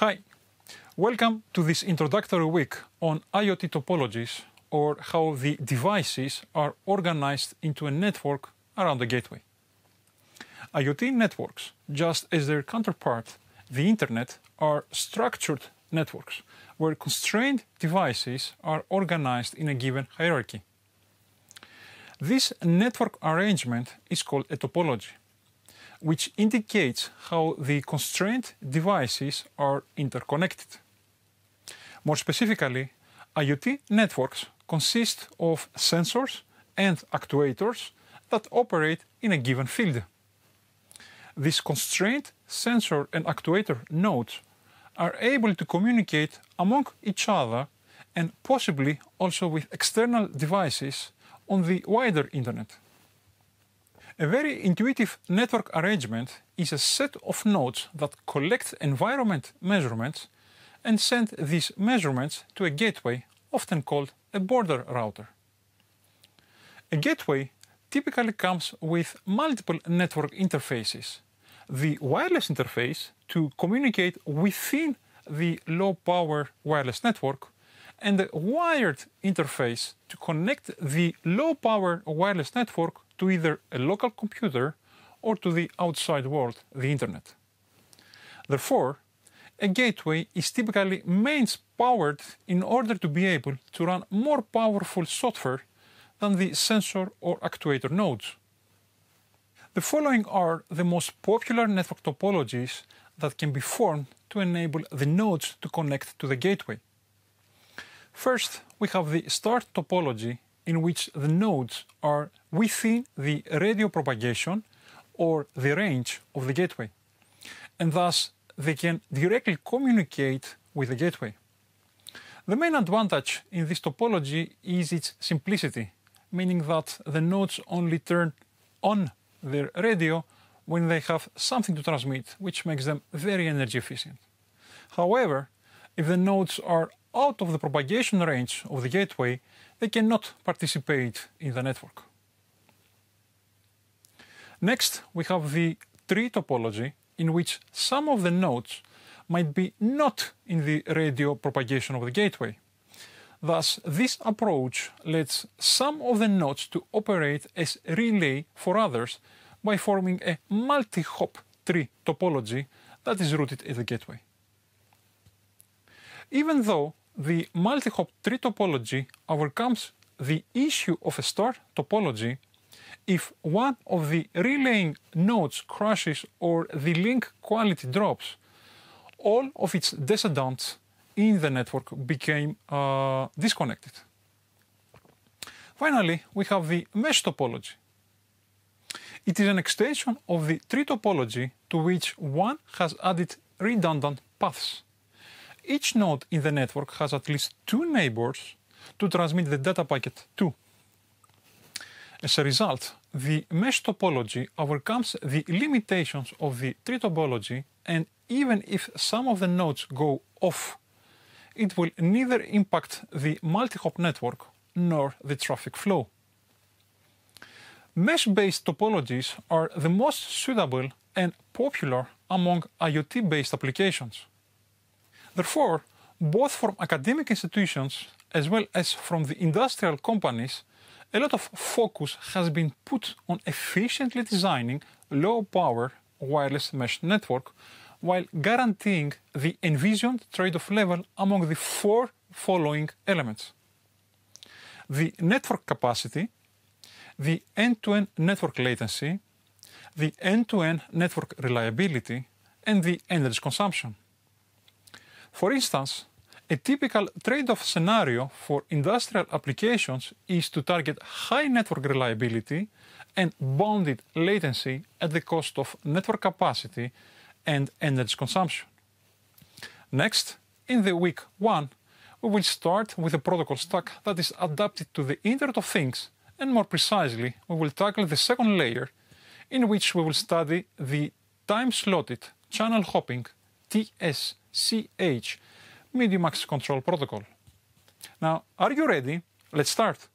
Hi, welcome to this introductory week on IoT topologies or how the devices are organized into a network around the gateway. IoT networks, just as their counterpart, the Internet, are structured networks where constrained devices are organized in a given hierarchy. This network arrangement is called a topology, which indicates how the constrained devices are interconnected. More specifically, IoT networks consist of sensors and actuators that operate in a given field. These constrained sensor and actuator nodes are able to communicate among each other and possibly also with external devices on the wider internet. A very intuitive network arrangement is a set of nodes that collect environment measurements and send these measurements to a gateway, often called a border router. A gateway typically comes with multiple network interfaces. The wireless interface to communicate within the low power wireless network and a wired interface to connect the low power wireless network to either a local computer or to the outside world, the internet. Therefore, a gateway is typically mains powered in order to be able to run more powerful software than the sensor or actuator nodes. The following are the most popular network topologies that can be formed to enable the nodes to connect to the gateway. First, we have the star topology in which the nodes are within the radio propagation or the range of the gateway, and thus they can directly communicate with the gateway. The main advantage in this topology is its simplicity, meaning that the nodes only turn on their radio when they have something to transmit, which makes them very energy efficient. However, if the nodes are out of the propagation range of the gateway, they cannot participate in the network. Next, we have the tree topology, in which some of the nodes might be not in the radio propagation of the gateway. Thus, this approach lets some of the nodes to operate as relay for others by forming a multi-hop tree topology that is rooted at the gateway. Even though the multi-hop tree topology overcomes the issue of a star topology, if one of the relaying nodes crashes or the link quality drops, all of its descendants in the network became uh, disconnected. Finally, we have the mesh topology. It is an extension of the tree topology to which one has added redundant paths. Each node in the network has at least two neighbors to transmit the data packet to. As a result, the mesh topology overcomes the limitations of the tree topology and even if some of the nodes go off, it will neither impact the multi-hop network nor the traffic flow. Mesh-based topologies are the most suitable and popular among IoT-based applications. Therefore, both from academic institutions as well as from the industrial companies, a lot of focus has been put on efficiently designing low-power wireless mesh network while guaranteeing the envisioned trade-off level among the four following elements. The network capacity, the end-to-end network latency, the end-to-end network reliability, and the energy consumption. For instance, a typical trade-off scenario for industrial applications is to target high network reliability and bounded latency at the cost of network capacity and energy consumption. Next, in the week 1, we will start with a protocol stack that is adapted to the Internet of Things, and more precisely, we will tackle the second layer, in which we will study the time-slotted channel hopping TSCH medium access control protocol. Now, are you ready? Let's start.